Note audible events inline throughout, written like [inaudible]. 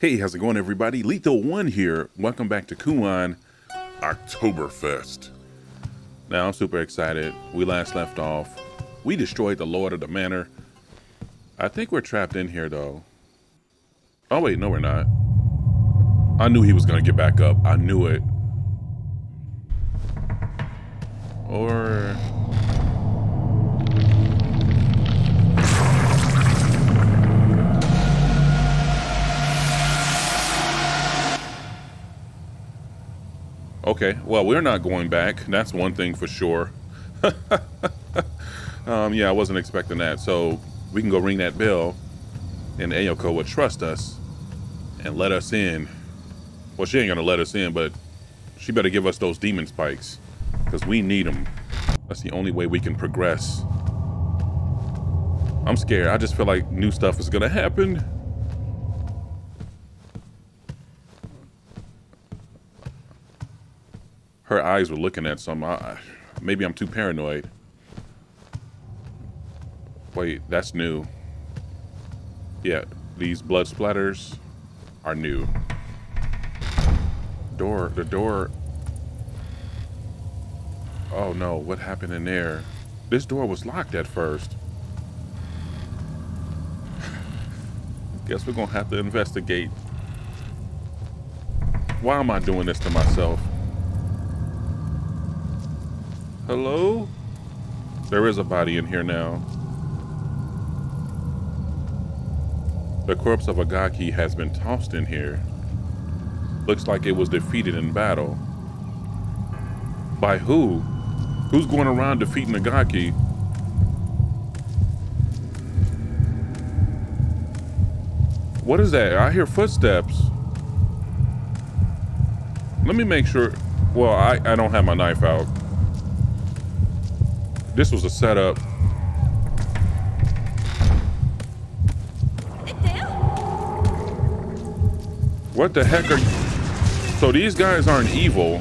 Hey, how's it going, everybody? Lethal One here. Welcome back to Kuon Oktoberfest. Now, I'm super excited. We last left off. We destroyed the Lord of the Manor. I think we're trapped in here, though. Oh, wait, no, we're not. I knew he was going to get back up. I knew it. Or... Okay, well, we're not going back. That's one thing for sure. [laughs] um, yeah, I wasn't expecting that. So we can go ring that bell, and Ayako would trust us and let us in. Well, she ain't gonna let us in, but she better give us those demon spikes, because we need them. That's the only way we can progress. I'm scared. I just feel like new stuff is gonna happen. Her eyes were looking at some. I, maybe I'm too paranoid. Wait, that's new. Yeah, these blood splatters are new. Door, the door. Oh no, what happened in there? This door was locked at first. [sighs] Guess we're gonna have to investigate. Why am I doing this to myself? Hello? There is a body in here now. The corpse of a Gaki has been tossed in here. Looks like it was defeated in battle. By who? Who's going around defeating a Gaki? What is that? I hear footsteps. Let me make sure. Well, I, I don't have my knife out. This was a setup. What the heck are you? So these guys aren't evil.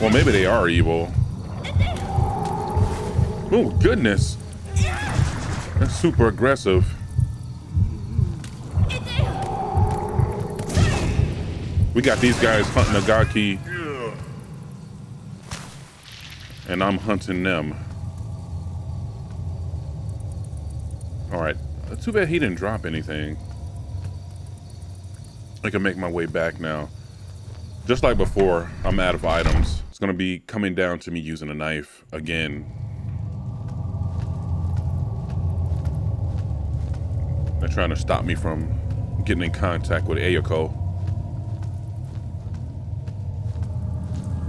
Well, maybe they are evil. Oh, goodness. That's super aggressive. We got these guys hunting a Gaki and I'm hunting them. Alright, too bad he didn't drop anything. I can make my way back now. Just like before, I'm out of items. It's gonna be coming down to me using a knife again. They're trying to stop me from getting in contact with Ayako.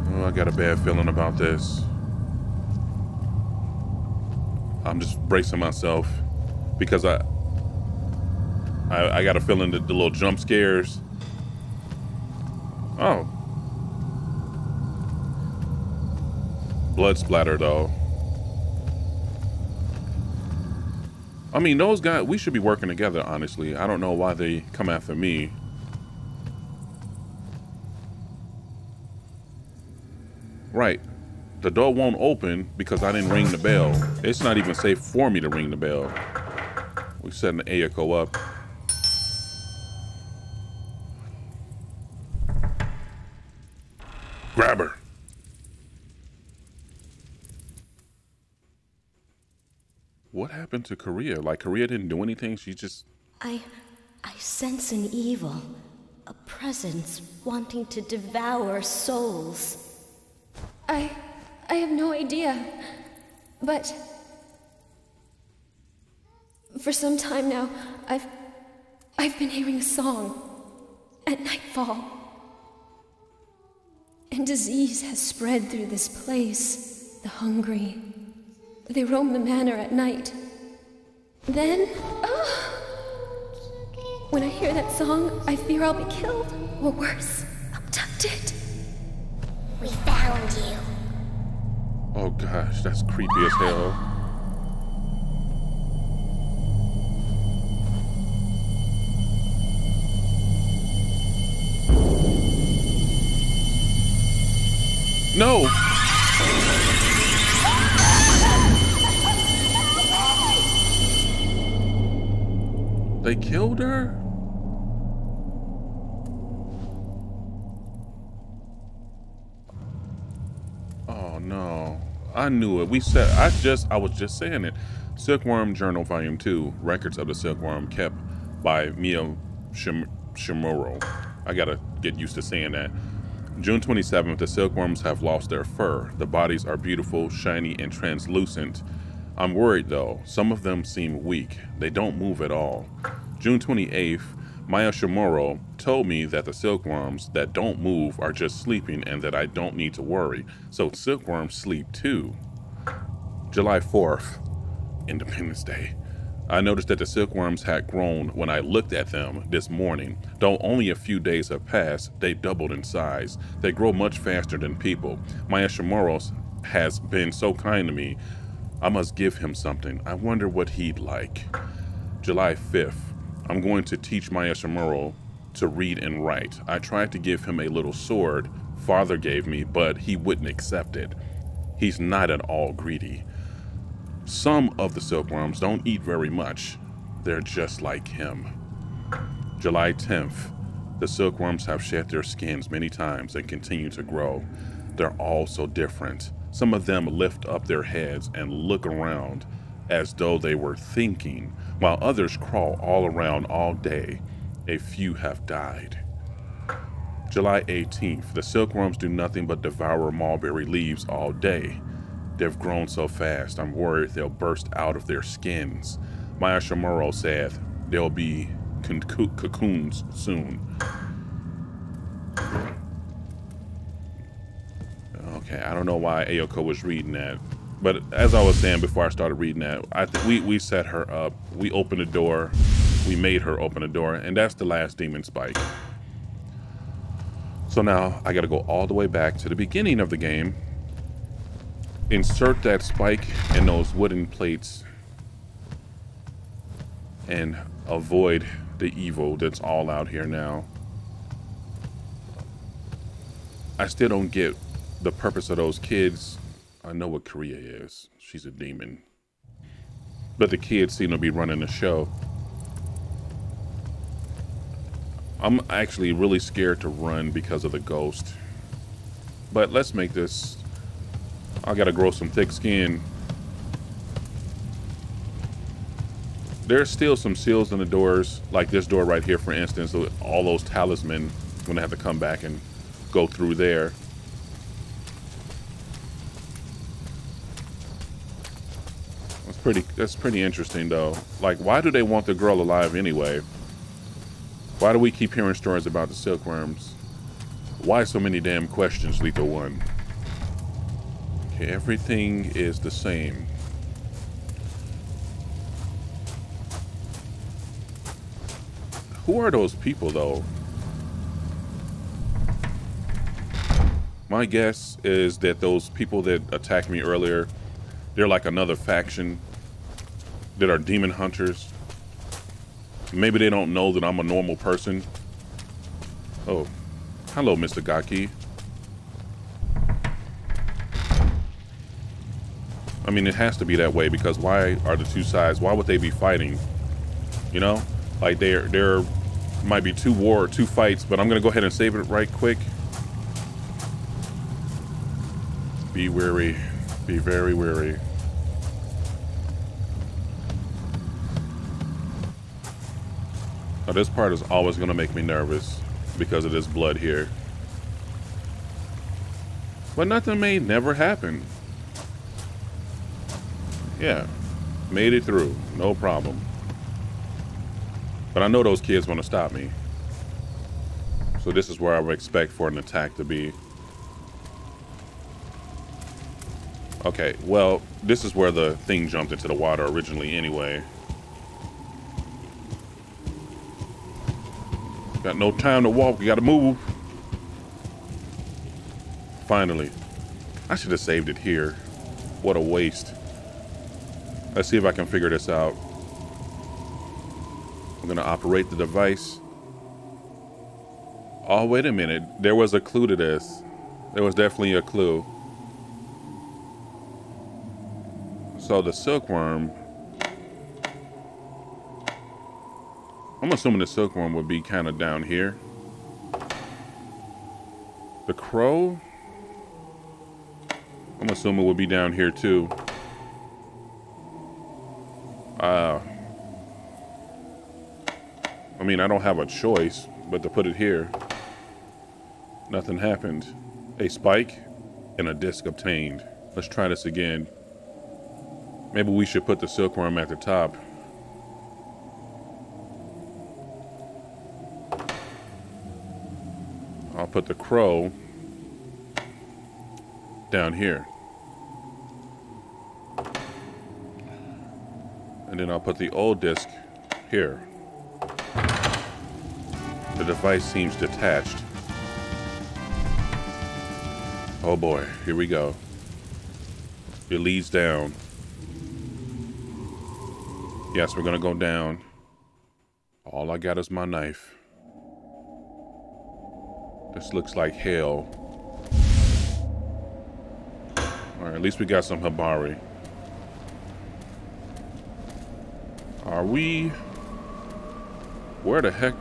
Oh, I got a bad feeling about this. I'm just bracing myself because I I, I got a feeling that the little jump scares. Oh. Blood splatter though. I mean, those guys, we should be working together, honestly. I don't know why they come after me. Right the door won't open because I didn't ring the bell. It's not even safe for me to ring the bell. We setting the Ayako up. Grab her. What happened to Korea? Like Korea didn't do anything? She just I I sense an evil. A presence wanting to devour souls. I I have no idea. But... For some time now, I've... I've been hearing a song. At nightfall. And disease has spread through this place. The hungry. They roam the manor at night. Then... Oh, when I hear that song, I fear I'll be killed. Or worse, abducted. We found you. Oh gosh, that's creepy as hell. No! They killed her? I knew it. We said I just I was just saying it. Silkworm Journal Volume 2, Records of the Silkworm kept by Mio Shim- Shimuro. I gotta get used to saying that. June 27th, the silkworms have lost their fur. The bodies are beautiful, shiny, and translucent. I'm worried though. Some of them seem weak. They don't move at all. June 28th, Maya Shimuro told me that the silkworms that don't move are just sleeping and that I don't need to worry. So silkworms sleep too. July 4th, Independence Day. I noticed that the silkworms had grown when I looked at them this morning. Though only a few days have passed, they doubled in size. They grow much faster than people. Maya Shimoros has been so kind to me. I must give him something. I wonder what he'd like. July 5th. I'm going to teach Maya Shimuro to read and write. I tried to give him a little sword father gave me, but he wouldn't accept it. He's not at all greedy. Some of the silkworms don't eat very much. They're just like him. July 10th. The silkworms have shed their skins many times and continue to grow. They're all so different. Some of them lift up their heads and look around as though they were thinking, while others crawl all around all day. A few have died. July 18th. The silkworms do nothing but devour mulberry leaves all day. They've grown so fast, I'm worried they'll burst out of their skins. Maya Shimuro said they'll be cocoons soon. Okay, I don't know why Ayako was reading that. But as I was saying before I started reading that, I think we, we set her up. We opened the door. We made her open the door. And that's the last demon spike. So now I got to go all the way back to the beginning of the game insert that spike in those wooden plates and avoid the evil that's all out here now. I still don't get the purpose of those kids. I know what Korea is. She's a demon. But the kids seem to be running the show. I'm actually really scared to run because of the ghost. But let's make this I gotta grow some thick skin. There's still some seals in the doors, like this door right here, for instance. All those talisman, when I have to come back and go through there. That's pretty. That's pretty interesting, though. Like, why do they want the girl alive anyway? Why do we keep hearing stories about the silkworms? Why so many damn questions, Lethal One? Okay, everything is the same. Who are those people, though? My guess is that those people that attacked me earlier, they're like another faction that are demon hunters. Maybe they don't know that I'm a normal person. Oh, hello, Mr. Gaki. I mean, it has to be that way because why are the two sides? Why would they be fighting? You know, like there there might be two war, two fights, but I'm gonna go ahead and save it right quick. Be wary, be very wary. Now this part is always gonna make me nervous because of this blood here. But nothing may never happen. Yeah, made it through, no problem. But I know those kids want to stop me. So this is where I would expect for an attack to be. Okay, well, this is where the thing jumped into the water originally anyway. Got no time to walk, we gotta move. Finally. I should have saved it here. What a waste. Let's see if I can figure this out. I'm gonna operate the device. Oh, wait a minute. There was a clue to this. There was definitely a clue. So the silkworm. I'm assuming the silkworm would be kind of down here. The crow. I'm assuming we'll be down here too. Uh, I mean, I don't have a choice but to put it here. Nothing happened. A spike and a disc obtained. Let's try this again. Maybe we should put the silkworm at the top. I'll put the crow down here. And then I'll put the old disc here. The device seems detached. Oh boy, here we go. It leads down. Yes, we're gonna go down. All I got is my knife. This looks like hell. Alright, at least we got some Habari. Are we... Where the heck?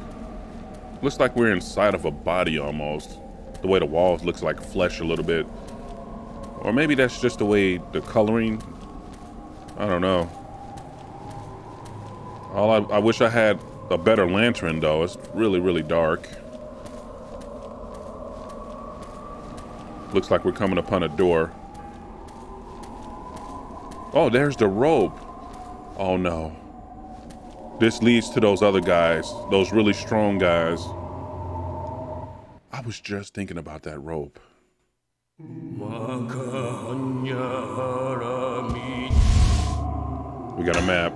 Looks like we're inside of a body almost. The way the walls looks like flesh a little bit. Or maybe that's just the way the coloring. I don't know. All I, I wish I had a better lantern though. It's really, really dark. Looks like we're coming upon a door. Oh, there's the rope. Oh no. This leads to those other guys, those really strong guys. I was just thinking about that rope. We got a map.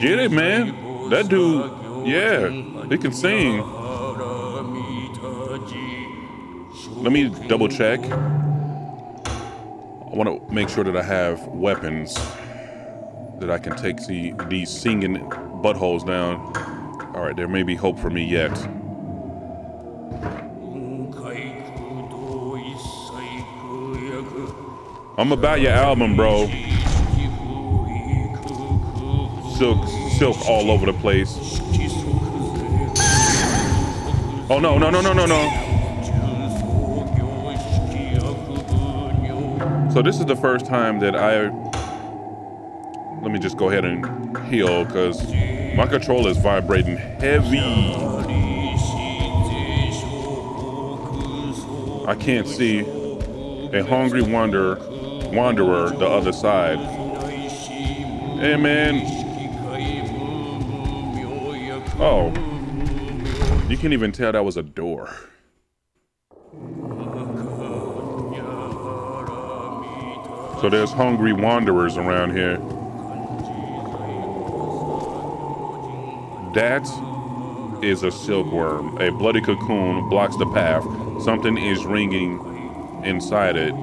Get it, man. That dude, yeah, he can sing. Let me double check. I want to make sure that I have weapons that I can take the, these singing buttholes down. All right, there may be hope for me yet. I'm about your album, bro. Silk, silk all over the place. Oh no, no, no, no, no, no. So this is the first time that I let me just go ahead and heal because my controller is vibrating heavy. I can't see a hungry wanderer, wanderer the other side. Hey man. Oh. You can't even tell that was a door. So there's hungry wanderers around here. That is a silkworm. A bloody cocoon blocks the path. Something is ringing inside it.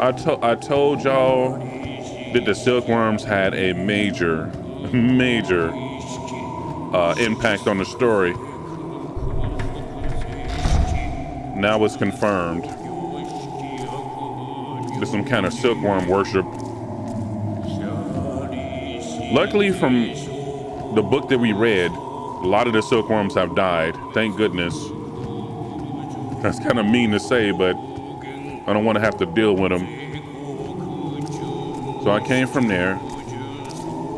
I, to I told y'all that the silkworms had a major, [laughs] major uh, impact on the story. Now it's confirmed. There's some kind of silkworm worship. Luckily, from the book that we read, a lot of the silkworms have died. Thank goodness. That's kind of mean to say, but I don't want to have to deal with them. So I came from there.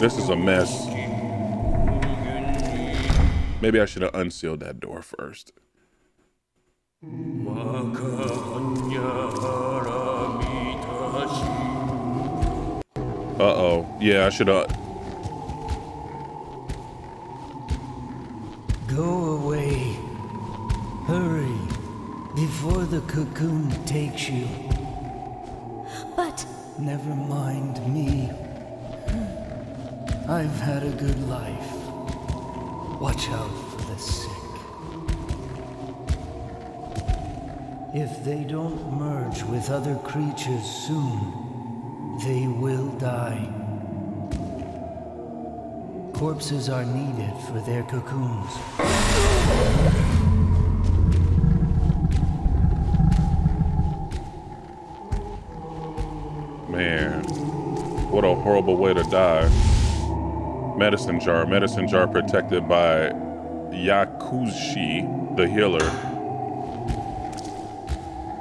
This is a mess. Maybe I should have unsealed that door first. Uh-oh. Yeah, I should have... Uh Go away. Hurry. Before the cocoon takes you. But Never mind me. I've had a good life. Watch out for the sick. If they don't merge with other creatures soon, they will die. Corpses are needed for their cocoons. Man, what a horrible way to die. Medicine jar. Medicine jar protected by Yakushi, the healer.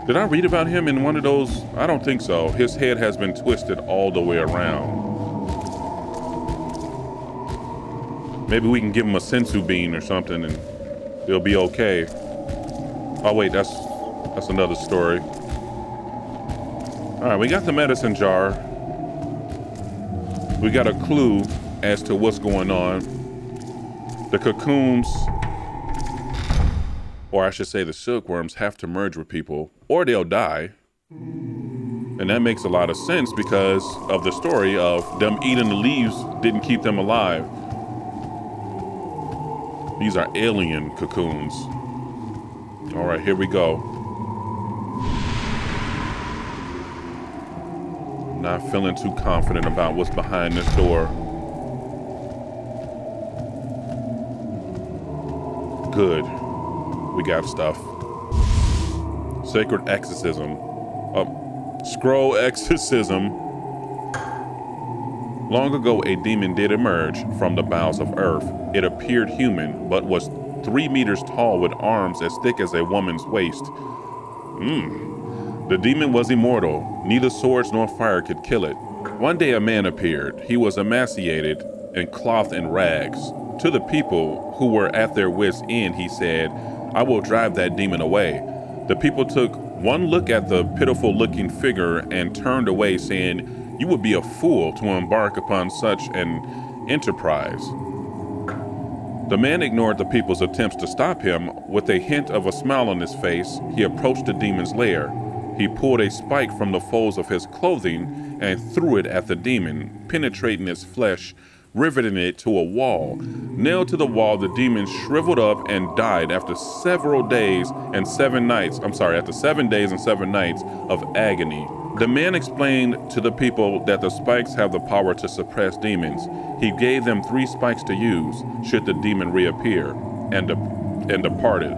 Did I read about him in one of those? I don't think so. His head has been twisted all the way around. Maybe we can give him a senzu bean or something and he'll be okay. Oh wait, that's that's another story. All right, we got the medicine jar. We got a clue as to what's going on. The cocoons, or I should say the silkworms, have to merge with people or they'll die. And that makes a lot of sense because of the story of them eating the leaves didn't keep them alive. These are alien cocoons. All right, here we go. Not feeling too confident about what's behind this door. Good. We got stuff. Sacred exorcism. Uh, scroll [laughs] exorcism. Long ago, a demon did emerge from the bowels of earth. It appeared human, but was three meters tall with arms as thick as a woman's waist. Hmm. The demon was immortal. Neither swords nor fire could kill it. One day a man appeared. He was emaciated and clothed in rags. To the people who were at their wits' end, he said, I will drive that demon away. The people took one look at the pitiful looking figure and turned away, saying, You would be a fool to embark upon such an enterprise. The man ignored the people's attempts to stop him. With a hint of a smile on his face, he approached the demon's lair. He pulled a spike from the folds of his clothing and threw it at the demon, penetrating its flesh riveting it to a wall. Nailed to the wall, the demon shriveled up and died after several days and seven nights. I'm sorry, after seven days and seven nights of agony. The man explained to the people that the spikes have the power to suppress demons. He gave them three spikes to use should the demon reappear and, de- and departed.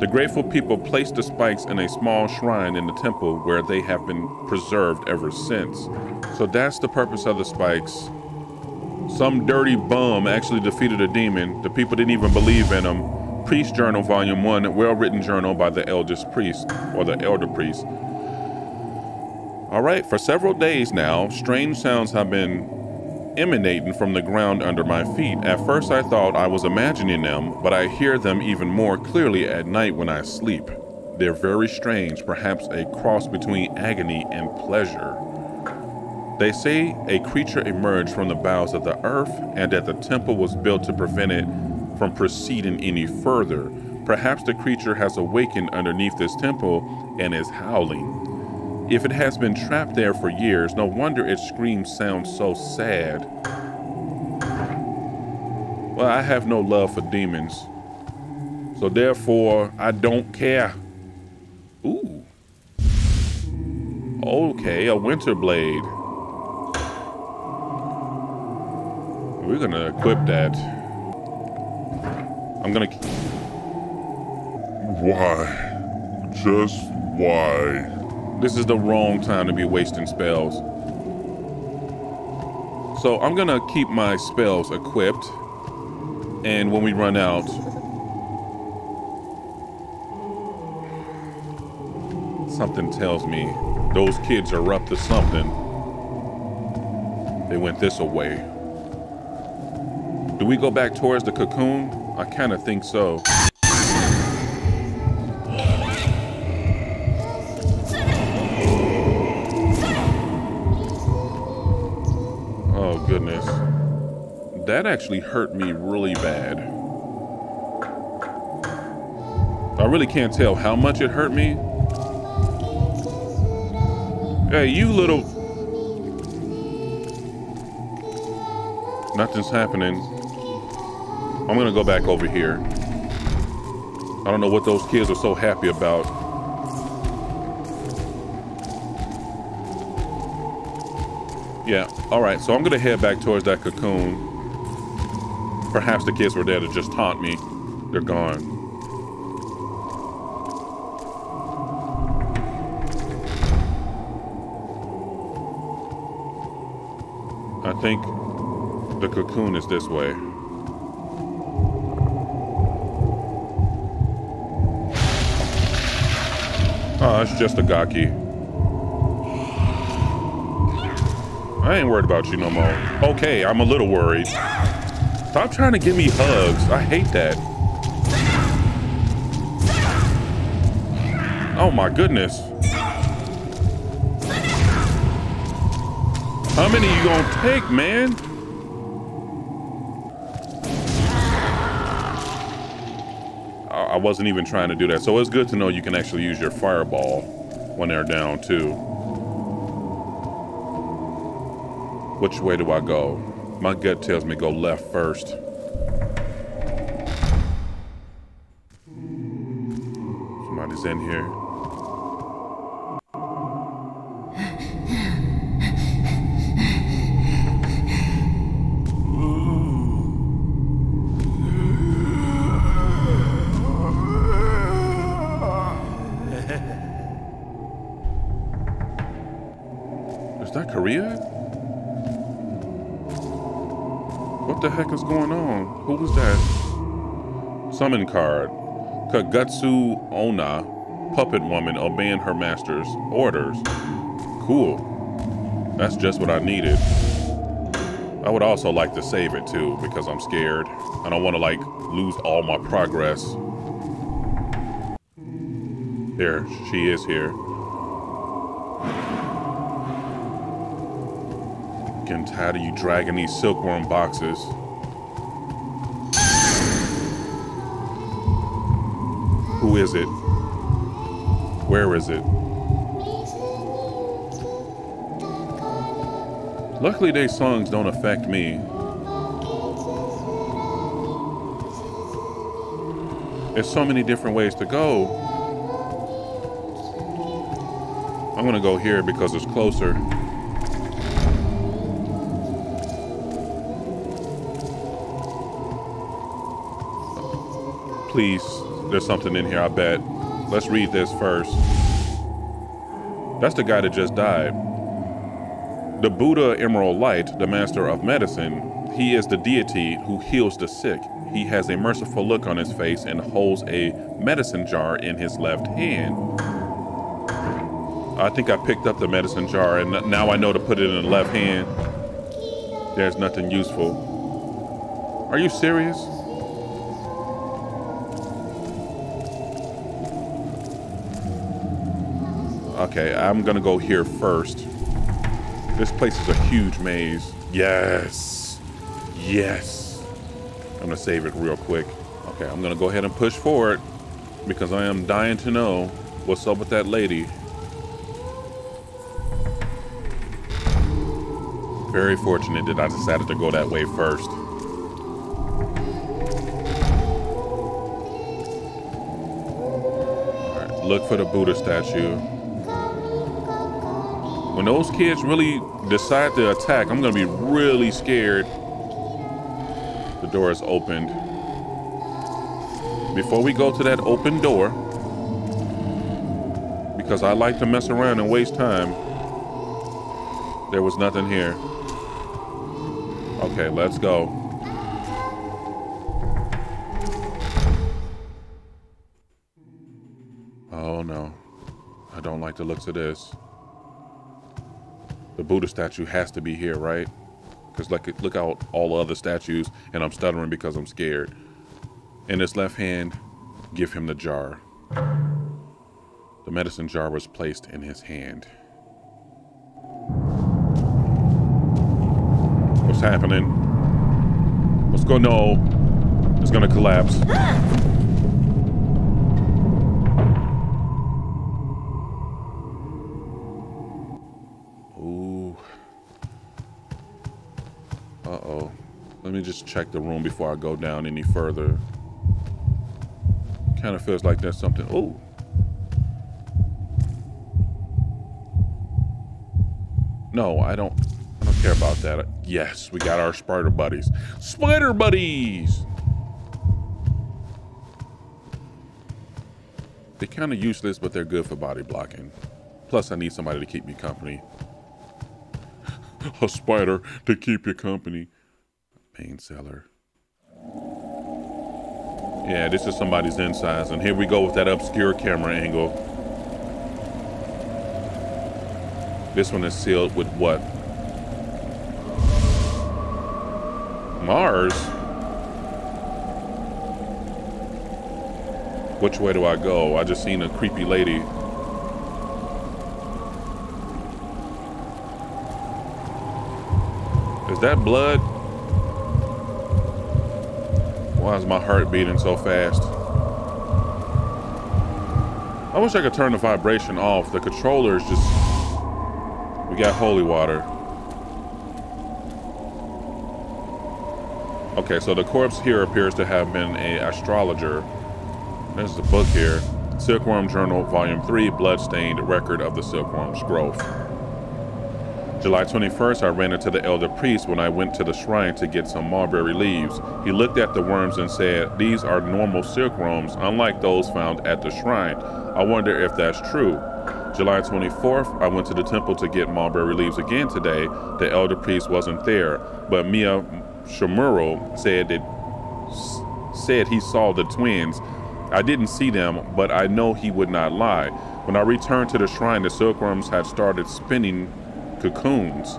The grateful people placed the spikes in a small shrine in the temple where they have been preserved ever since. So that's the purpose of the spikes. Some dirty bum actually defeated a demon. The people didn't even believe in him. Priest Journal, Volume 1, well written journal by the eldest priest, or the elder priest. All right, for several days now, strange sounds have been emanating from the ground under my feet. At first, I thought I was imagining them, but I hear them even more clearly at night when I sleep. They're very strange, perhaps a cross between agony and pleasure. They say a creature emerged from the bowels of the earth and that the temple was built to prevent it from proceeding any further. Perhaps the creature has awakened underneath this temple and is howling. If it has been trapped there for years, no wonder its screams sound so sad. Well, I have no love for demons, so therefore I don't care. Ooh. Okay, a winter blade. We're gonna equip that. I'm gonna. Why? Just why? This is the wrong time to be wasting spells. So I'm gonna keep my spells equipped, and when we run out, something tells me those kids are up to something. They went this away. Do we go back towards the cocoon? I kind of think so. Oh, goodness. That actually hurt me really bad. I really can't tell how much it hurt me. Hey, you little... Nothing's happening. I'm gonna go back over here. I don't know what those kids are so happy about. Yeah, all right, so I'm gonna head back towards that cocoon. Perhaps the kids were there to just taunt me. They're gone. I think the cocoon is this way. Oh, it's just a Gaki. I ain't worried about you no more. Okay, I'm a little worried. Stop trying to give me hugs. I hate that. Oh my goodness. How many you gonna take, man? Wasn't even trying to do that. So it's good to know you can actually use your fireball when they're down too. Which way do I go? My gut tells me go left first. Somebody's in here. Going on? Who was that? Summon card. Kagutsu Ona, puppet woman obeying her master's orders. Cool. That's just what I needed. I would also like to save it too because I'm scared. I don't want to like lose all my progress. There, she is here. Getting tired of you dragging these silkworm boxes. Is it? Where is it? Luckily, these songs don't affect me. There's so many different ways to go. I'm gonna go here because it's closer. Please, there's something in here, I bet. Let's read this first. That's the guy that just died. The Buddha Emerald Light, the master of medicine, he is the deity who heals the sick. He has a merciful look on his face and holds a medicine jar in his left hand. I think I picked up the medicine jar and now I know to put it in the left hand. There's nothing useful. Are you serious? Okay, I'm gonna go here first. This place is a huge maze. Yes. Yes. I'm gonna save it real quick. Okay, I'm gonna go ahead and push forward because I am dying to know what's up with that lady. Very fortunate that I decided to go that way first. Look for the Buddha statue. When those kids really decide to attack, I'm gonna be really scared. The door is opened. Before we go to that open door, because I like to mess around and waste time, there was nothing here. Okay, let's go. Oh no, I don't like the looks of this. The Buddha statue has to be here, right? Because like, look out all the other statues, and I'm stuttering because I'm scared. In his left hand, give him the jar. The medicine jar was placed in his hand. What's happening? What's going? on? it's gonna collapse. [gasps] Ah! Ooh. Uh-oh. Let just check the room before I go down any further. Kind of feels like there's something. Oh. No, I don't. I don't care about that. Yes, we got our spider buddies. Spider buddies. They're kind of useless, but they're good for body blocking. Plus, I need somebody to keep me company. [laughs] A spider to keep you company. Pain seller. Yeah, this is somebody's insides, and here we go with that obscure camera angle. This one is sealed with what? Mars? Which way do I go? I just seen a creepy lady. Is that blood? Why is my heart beating so fast? I wish I could turn the vibration off. The controller is just... We got holy water. Okay, so the corpse here appears to have been a astrologer. There's the book here. Silkworm Journal, Volume 3, Bloodstained Record of the Silkworm's Growth. July 21st, I ran into the elder priest when I went to the shrine to get some mulberry leaves. He looked at the worms and said, These are normal silkworms, unlike those found at the shrine. I wonder if that's true. July 24th, I went to the temple to get mulberry leaves again today. The elder priest wasn't there, but Mia Shamuro said that said he saw the twins. I didn't see them, but I know he would not lie. When I returned to the shrine, the silkworms had started spinning cocoons.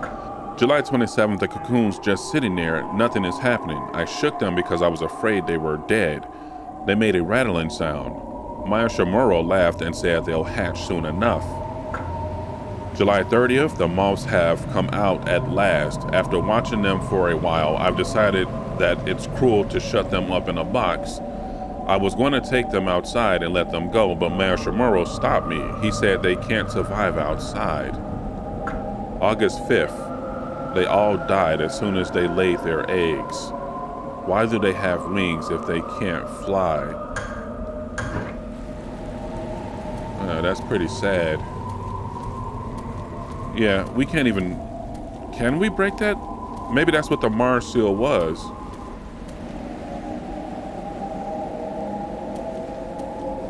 July 27th, the cocoons just sitting there, nothing is happening. I shook them because I was afraid they were dead. They made a rattling sound. Maya Shamuro laughed and said they'll hatch soon enough. July 30th, the moths have come out at last. After watching them for a while, I've decided that it's cruel to shut them up in a box. I was going to take them outside and let them go, but Mayor Shamuro stopped me. He said they can't survive outside. August 5th, they all died as soon as they laid their eggs. Why do they have wings if they can't fly? Uh, that's pretty sad. Yeah, we can't even... Can we break that? Maybe that's what the Mars seal was.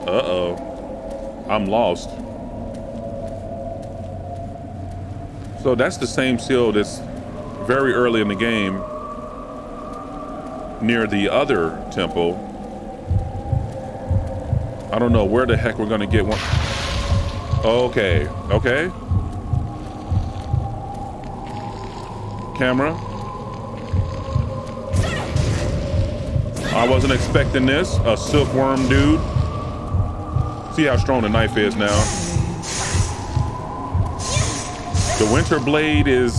Uh-oh. I'm lost. So that's the same seal that's very early in the game near the other temple. I don't know where the heck we're gonna get one. Okay, okay. Camera. I wasn't expecting this. A silkworm dude. See how strong the knife is now. The winter blade is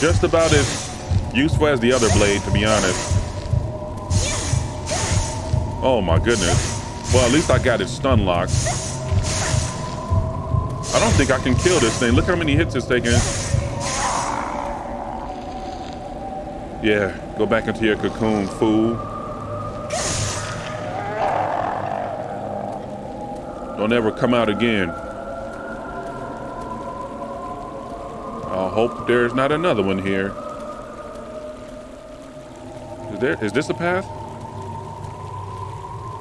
just about as useful as the other blade, to be honest. Oh my goodness. Well, at least I got it stun locked. I don't think I can kill this thing. Look how many hits it's taking. Yeah, go back into your cocoon, fool. Don't ever come out again. Hope there's not another one here. Is there, is this a path?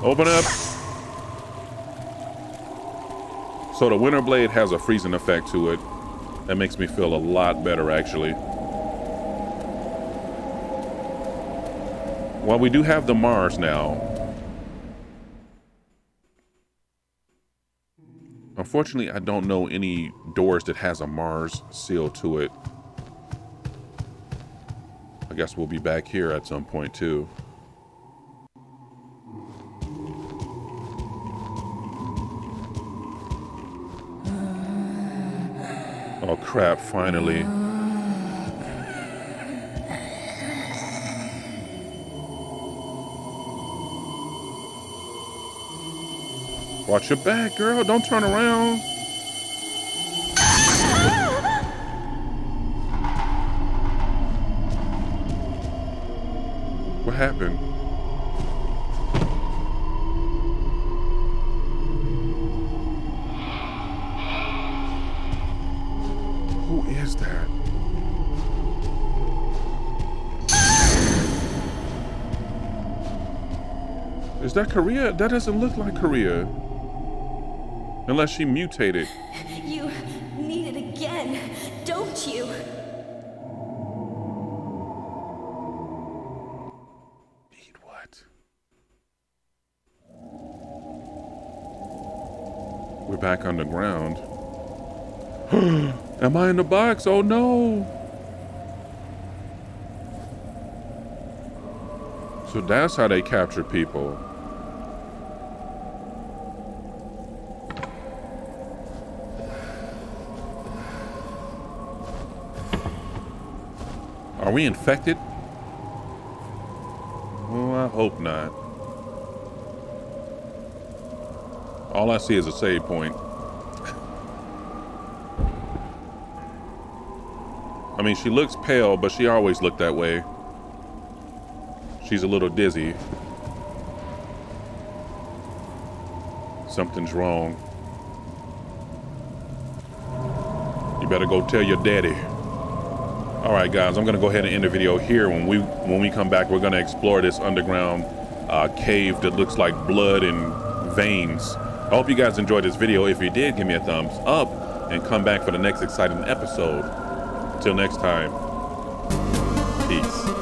Open up. So the Winter Blade has a freezing effect to it. That makes me feel a lot better, actually. Well, we do have the Mars now. Unfortunately, I don't know any doors that has a Mars seal to it. I guess we'll be back here at some point, too. Oh crap, finally. Watch your back, girl. Don't turn around. What happened? Who is that? Is that Korea? That doesn't look like Korea. Unless she mutated. [laughs] You need it again, don't you? Need what? We're back on the ground. [gasps] Am I in the box? Oh no. So that's how they capture people. Are we infected? Oh, I hope not. All I see is a save point. I mean, she looks pale, but she always looked that way. She's a little dizzy. Something's wrong. You better go tell your daddy. All right, guys, I'm gonna go ahead and end the video here. When we when we come back, we're gonna explore this underground uh, cave that looks like blood and veins. I hope you guys enjoyed this video. If you did, give me a thumbs up and come back for the next exciting episode. Till next time, peace.